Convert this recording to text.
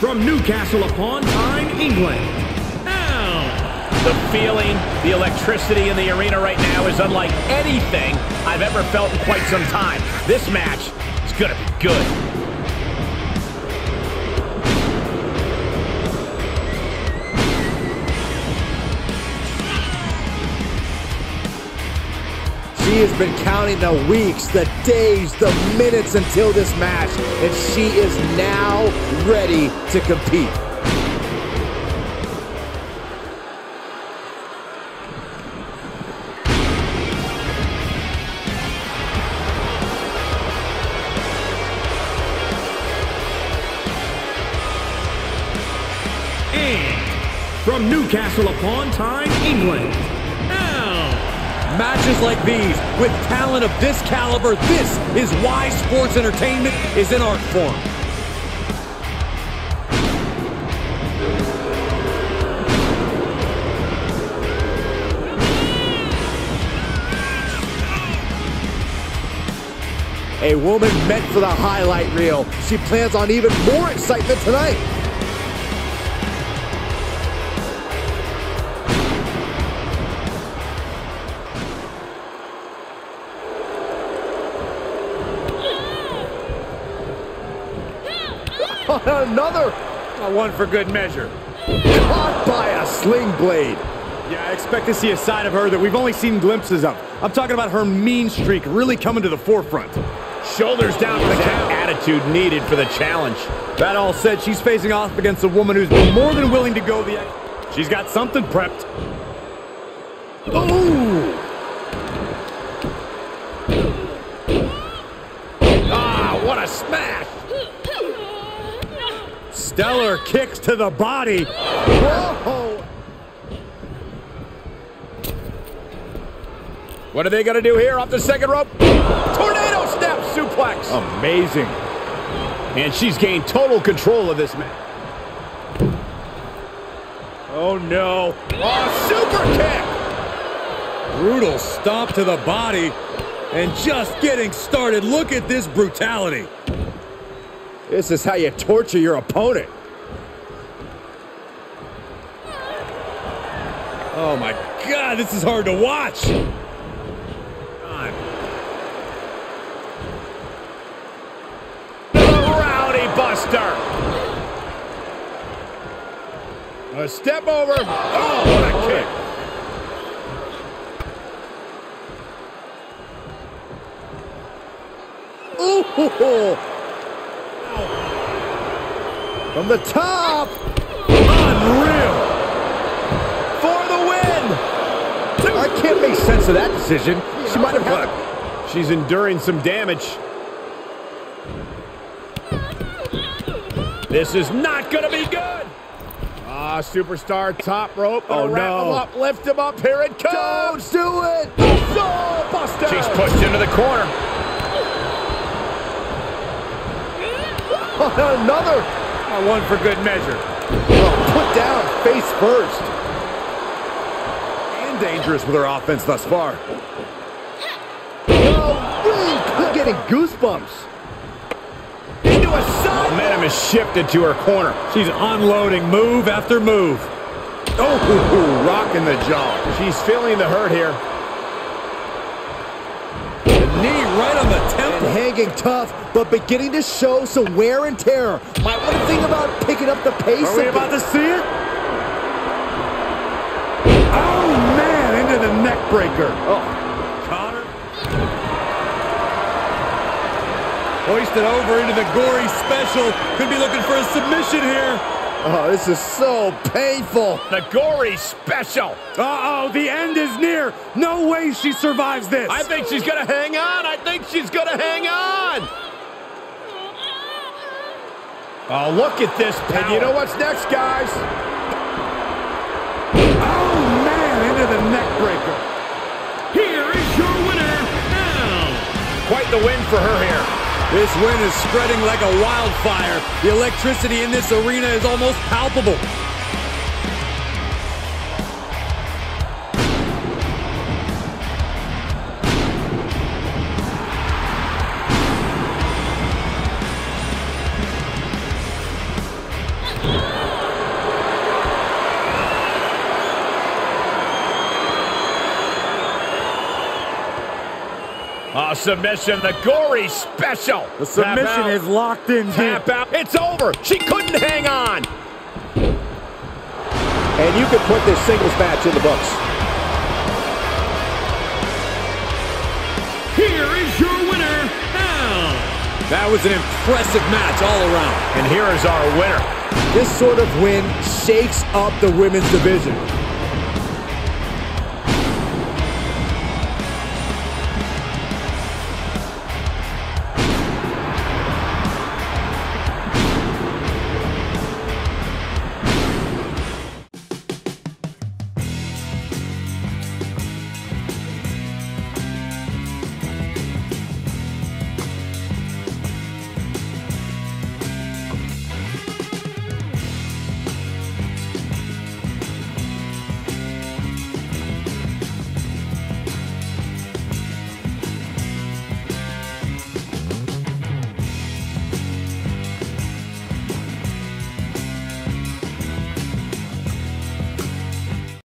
from Newcastle upon Tyne, England, Now, The feeling, the electricity in the arena right now is unlike anything I've ever felt in quite some time. This match is going to be good. She has been counting the weeks, the days, the minutes until this match, and she is now ready to compete. And from Newcastle upon Tyne, England. Matches like these, with talent of this caliber, this is why sports entertainment is in art form. A woman meant for the highlight reel. She plans on even more excitement tonight. Another one for good measure. caught by a sling blade. Yeah, I expect to see a side of her that we've only seen glimpses of. I'm talking about her mean streak really coming to the forefront. Shoulders down for the count. Attitude needed for the challenge. That all said, she's facing off against a woman who's more than willing to go the ex- She's got something prepped. Ooh! Ah, what a smash! Stellar kicks to the body. Whoa! What are they going to do here off the second rope? Tornado step suplex. Amazing. And she's gained total control of this match. Oh no. Oh, super kick. Brutal stomp to the body. And just getting started. Look at this brutality. This is how you torture your opponent. Oh my God, this is hard to watch. Rowdy Buster. A step over. Oh, what a kick. Ooh! From the top! Unreal! For the win! I can't make sense of that decision. She might have had She's enduring some damage. This is not going to be good. Ah, superstar top rope. Oh, wrap no. him up, lift him up. Here it comes. Don't do it! Oh, Buster. She's pushed into the corner. Another one for good measure. oh, put down face first. And dangerous with her offense thus far. Oh, I'm getting goosebumps. Into a side. Momentum is shifted to her corner. She's unloading move after move. Oh, rocking the jaw. She's feeling the hurt here. The knee right on the And temple. Hanging tough, but beginning to show some wear and tear. Might want to think about picking up the pace. Are we about to see it? Oh, man, into the neck breaker. Oh. Connor. Hoisted over into the gory special. Could be looking for a submission here. Oh, this is so painful. The gory special. Uh-oh, the end is near. No way she survives this. I think she's going to hang on. I think she's going to hang on. Oh, look at this power. And you know what's next, guys? Oh, man, into the neck breaker. Here is your winner, Elle. Quite the win for her here. This win is spreading like a wildfire. The electricity in this arena is almost palpable. Oh, submission, the gory special. The submission is locked in deep. Tap out. It's over. She couldn't hang on. And you can put this singles match in the books. Here is your winner, Elle. That was an impressive match all around. And here is our winner. This sort of win shakes up the women's division.